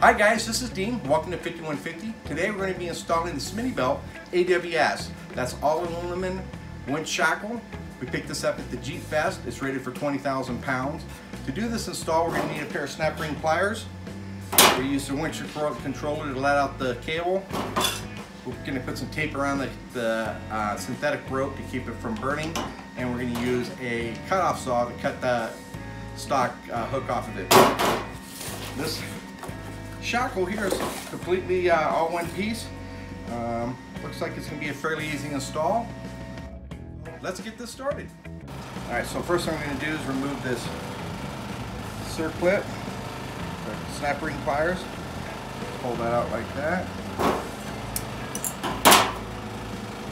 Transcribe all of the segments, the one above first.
Hi guys, this is Dean. Welcome to 5150. Today we're going to be installing the Smittybilt AWS. That's all aluminum winch shackle. We picked this up at the Jeep Fest. It's rated for 20,000 pounds. To do this install, we're going to need a pair of snap ring pliers. We use the winch controller to let out the cable. We're going to put some tape around the, the uh, synthetic rope to keep it from burning. And we're going to use a cutoff saw to cut the stock uh, hook off of it. This shackle here is completely uh, all one piece. Um, looks like it's going to be a fairly easy install. Let's get this started. All right, so first thing I'm going to do is remove this circlip, snap ring pliers. Pull that out like that.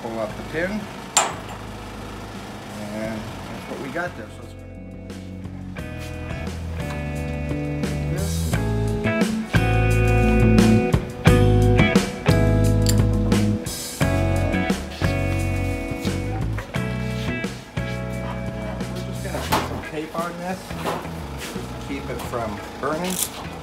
Pull out the pin. And that's what we got there. So let's put some tape on this to keep it from burning.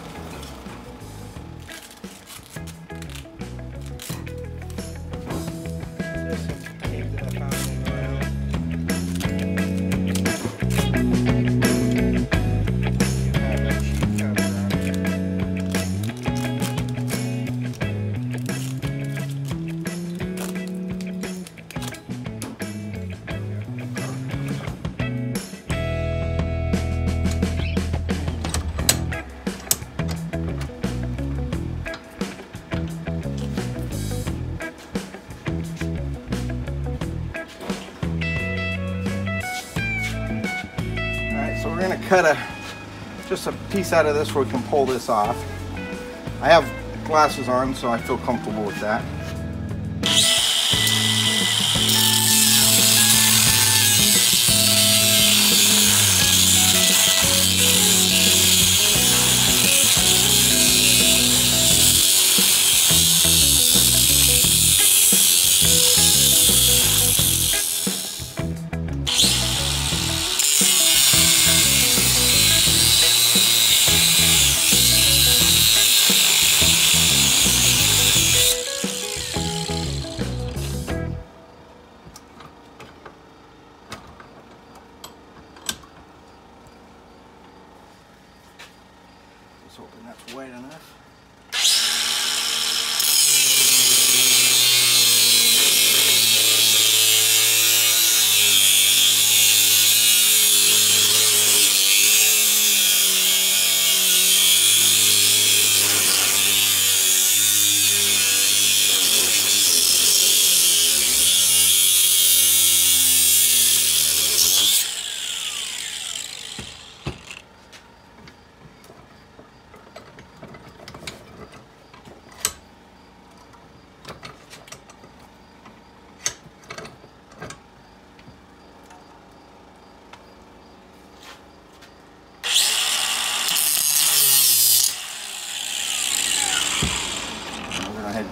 We're gonna cut a just a piece out of this where we can pull this off. I have glasses on, so I feel comfortable with that.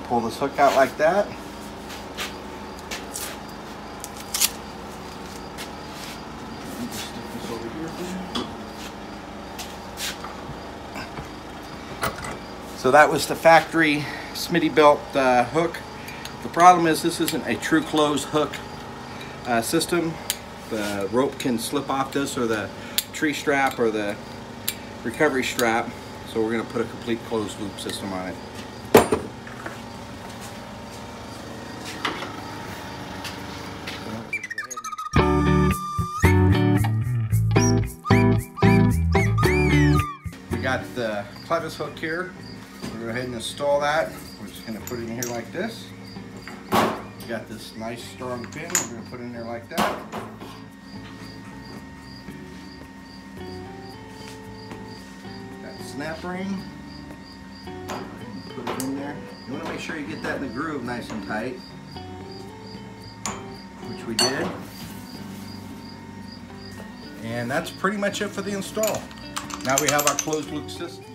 Pull this hook out like that. So that was the factory Smittybilt uh, hook. The problem is this isn't a true closed hook uh, system. The rope can slip off this or the tree strap or the recovery strap. So we're going to put a complete closed loop system on it. The clevis hook here. We're go ahead and install that. We're just gonna put it in here like this. We got this nice strong pin. We're gonna put in there like that. That snap ring. Put it in there. You wanna make sure you get that in the groove nice and tight, which we did. And that's pretty much it for the install. Now we have our closed loop system.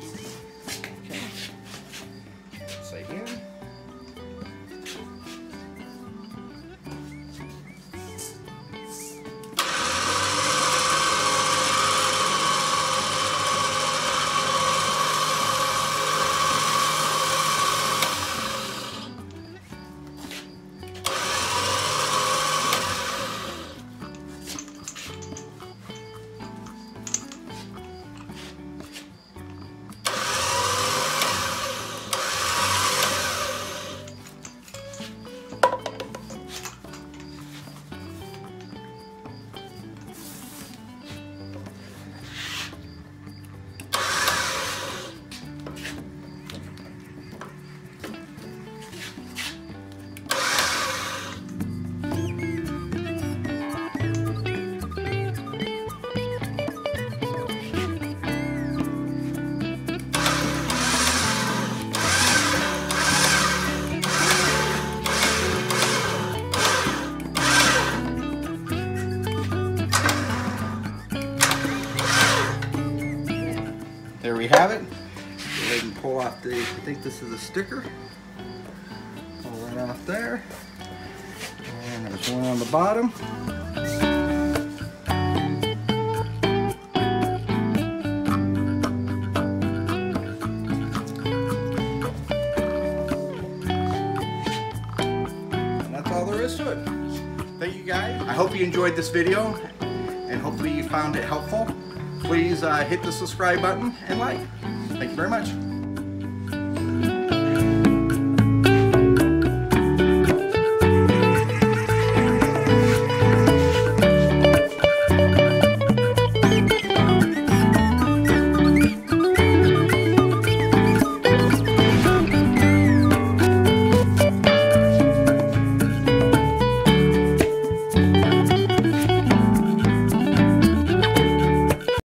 Think this is a sticker. Pull that off there. And there's one on the bottom. And that's all there is to it. Thank you guys. I hope you enjoyed this video and hopefully you found it helpful. Please uh, hit the subscribe button and like. Thank you very much.